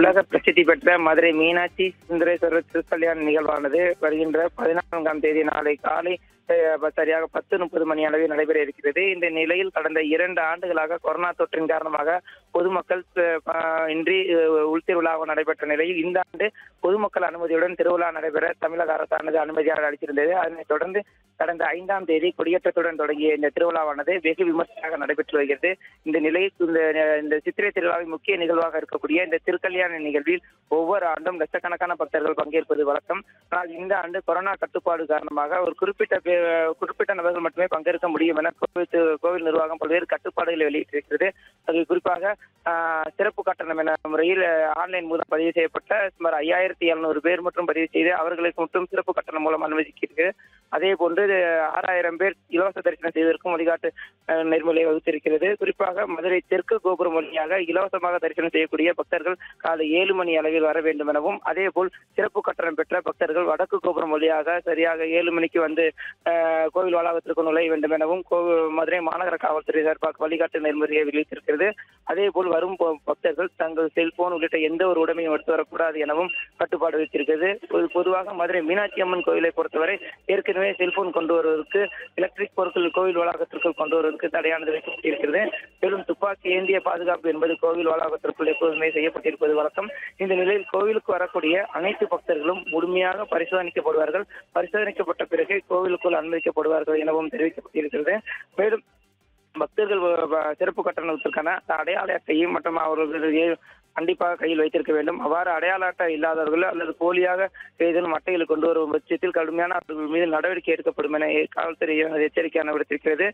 உலக பிரசித்தி பெற்ற மதுரை மீனாட்சி சுந்தரேஸ்வரர் திருக்கல்யாண நிகழ்வானது வருகின்ற பதினான்காம் தேதி நாளை காலை சரியாக பத்து முப்பது மணி அளவில் நடைபெற இருக்கிறது. இந்த நிலையில் கடந்த இரண்டு ஆண்டுகளாக கொரோனா தொற்றின் காரணமாக பொதுமக்கள் இன்றி அஹ், நடைபெற்ற நிலையில் இந்த ஆண்டு பொதுமக்கள் அனுமதியுடன் திருவிழா நடைபெற தமிழக அரசானது அனுமதியாக அளித்திருந்தது. அதனைத் தொடர்ந்து கடந்த ஐந்தாம் தேதி கொடியேற்றத்துடன் தொடங்கிய இந்த திருவிழாவானது வெகு விமர்சையாக நடைபெற்று வருகிறது. இந்த நிலையில் இந்த இந்த சித்திரை திருவிழாவின் முக்கிய நிகழ்வாக இருக்கக்கூடிய இந்த திருக்கல்யாண நிகழ்வில் ஒவ்வொரு ஆண்டும் லட்சக்கணக்கான பக்தர்கள் பங்கேற்பது வழக்கம். ஆனால் இந்த ஆண்டு கொரோனா கட்டுப்பாடு காரணமாக ஒரு குறிப்பிட்ட குறிப்பிட்ட நபர்கள் மட்டுமே பங்கேற்க முடியும் என கோவில் கோவில் நிர்வாகம் பல்வேறு கட்டுப்பாடுகளை வெளியிட்டிருக்கிறது. அது குறிப்பாக ஆஹ், சிறப்பு கட்டணம் என முறையில் ஆன்லைன் மூலம் பதிவு செய்யப்பட்ட சுமார் ஐயாயிரத்தி எழுநூறு பேர் மட்டும் பதிவு செய்து அவர்களுக்கு மட்டும் சிறப்பு கட்டணம் மூலம் அனுமதிக்கிறது அதே போன்று ஆறாயிரம் பேர் இலவச தரிசனம் செய்வதற்கும் வழிகாட்டு நெறிமுறை வகுத்திருக்கிறது. குறிப்பாக மதுரை தெற்கு கோபுரம் வழியாக இலவசமாக தரிசனம் செய்யக்கூடிய பக்தர்கள் காலை ஏழு மணி அளவில் வர வேண்டும் எனவும் அதே போல் சிறப்பு கட்டணம் பெற்ற பக்தர்கள் வடக்கு கோபுரம் வழியாக சரியாக ஏழு மணிக்கு வந்து கோவில் வளாகத்திற்கு நுழைய வேண்டும் எனவும் கோ- மதுரை மாநகர காவல்துறை சார்பாக வழிகாட்டு நெறிமுறையை வெளியிட்டிருக்கிறது. அதே போல் வரும் பக்தர்கள் தங்கள் செல்போன் உள்ளிட்ட எந்த ஒரு உடைமையும் எடுத்து வரக்கூடாது எனவும் கட்டுப்பாடு வைத்திருக்கிறது பொது- பொதுவாக மதுரை மீனாட்சி அம்மன் கோயிலை பொறுத்தவரை ஏற்கனவே செல்போன் கொண்டு வருவதற்கு எலக்ட்ரிக் பொருட்கள் கோவில் வளாகத்திற்குள் கொண்டு வருவதற்கு தடையானது வைக்கப்பட்டிருக்கிறது மேலும் துப்பாக்கி ஏந்திய பாதுகாப்பு என்பது கோவில் வளாகத்திற்குள் எப்போதுமே செய்யப்பட்டிருப்பது வழக்கம். இந்த நிலையில் கோவிலுக்கு வரக்கூடிய அனைத்து பக்தர்களும் முழுமையாக பரிசோதனைக்கப்படுவார்கள். பரிசோதனைக்கப்பட்ட பிறகு கோவிலுக்குள் அனுமதிக்கப்படுவார்கள் எனவும் தெரிவிக்கப்பட்டிருக்கிறது. மேலும் பக்தர்கள் சிறப்பு கட்டணத்திற்கான அடையாள அட்டையும் மற்றும் அவர்களுடைய கண்டிப்பாக கையில் வைத்திருக்க வேண்டும். அவ்வாறு அடையாள அட்டை இல்லாதவர்கள் அல்லது போலியாக ஏதேனும் அட்டைகளை கொண்டு வரும் பட்சத்தில் கடுமையான அவர்கள் மீது நடவடிக்கை எடுக்கப்படும் என காவல்துறை எச்சரிக்கையான விடுத்திருக்கிறது.